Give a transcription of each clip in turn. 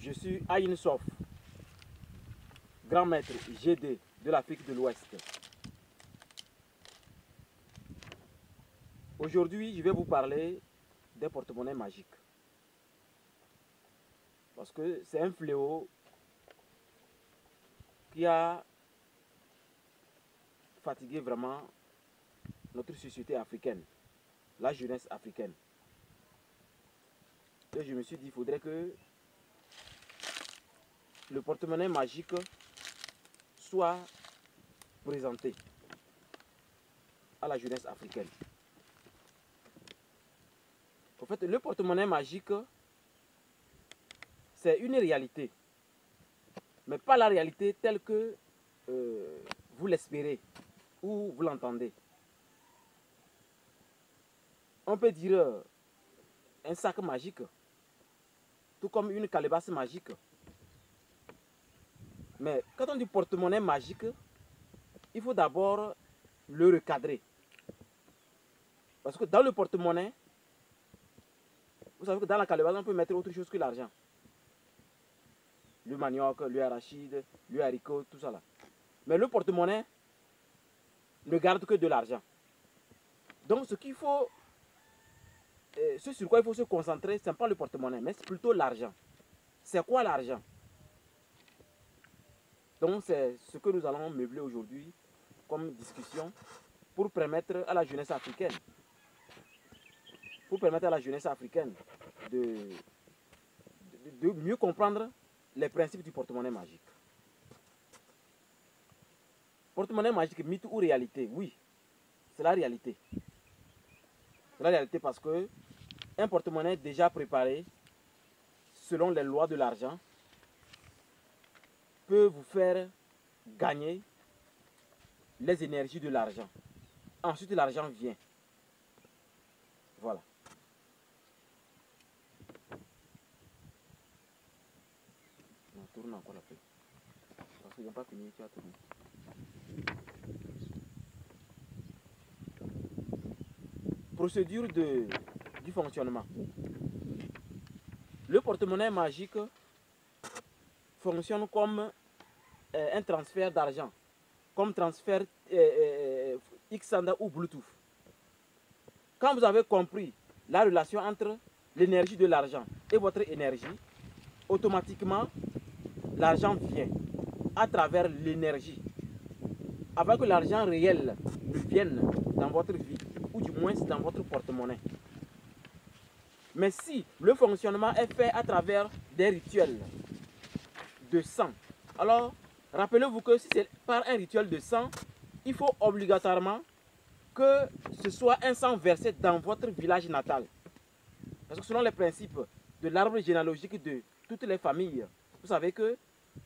Je suis Aïn Sof, grand maître GD de l'Afrique de l'Ouest. Aujourd'hui, je vais vous parler des porte-monnaies magiques. Parce que c'est un fléau qui a fatigué vraiment notre société africaine, la jeunesse africaine. Et je me suis dit, il faudrait que le porte-monnaie magique soit présenté à la jeunesse africaine. En fait, le porte-monnaie magique, c'est une réalité, mais pas la réalité telle que euh, vous l'espérez ou vous l'entendez. On peut dire euh, un sac magique, tout comme une calebasse magique. Mais quand on dit porte-monnaie magique, il faut d'abord le recadrer. Parce que dans le porte-monnaie, vous savez que dans la calebasse, on peut mettre autre chose que l'argent. Le manioc, le arachide, le haricot, tout ça là. Mais le porte-monnaie ne garde que de l'argent. Donc ce qu'il faut, euh, ce sur quoi il faut se concentrer, ce n'est pas le porte-monnaie, mais c'est plutôt l'argent. C'est quoi l'argent? Donc c'est ce que nous allons meubler aujourd'hui comme discussion pour permettre à la jeunesse africaine pour permettre à la jeunesse africaine de, de, mieux comprendre les principes du porte-monnaie magique. Porte-monnaie magique, mythe ou réalité? Oui, c'est la réalité. C'est la réalité parce que un porte-monnaie déjà préparé selon les lois de l'argent peut vous faire gagner les énergies de l'argent. Ensuite, l'argent vient. Voilà. tourne encore. Parce pas fini, tu as. Procédure de, du fonctionnement. Le porte-monnaie magique fonctionne comme euh, un transfert d'argent, comme transfert euh, euh, Xanda ou Bluetooth. Quand vous avez compris la relation entre l'énergie de l'argent et votre énergie, automatiquement, l'argent vient à travers l'énergie. Avant que l'argent réel vienne dans votre vie, ou du moins dans votre porte-monnaie. Mais si le fonctionnement est fait à travers des rituels de sang, alors rappelez-vous que si c'est par un rituel de sang, il faut obligatoirement que ce soit un sang versé dans votre village natal. Parce que selon les principes de l'arbre généalogique de toutes les familles, vous savez que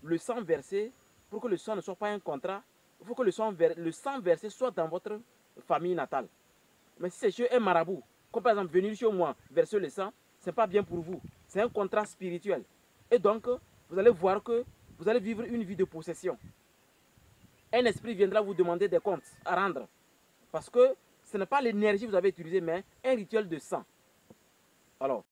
le sang versé, pour que le sang ne soit pas un contrat, il faut que le sang, versé soit dans votre famille natale. Mais si c'est chez un marabout, comme par exemple venir chez moi verser le sang, ce n'est pas bien pour vous. C'est un contrat spirituel. Et donc, vous allez voir que vous allez vivre une vie de possession. Un esprit viendra vous demander des comptes à rendre. Parce que ce n'est pas l'énergie que vous avez utilisée, mais un rituel de sang. Alors,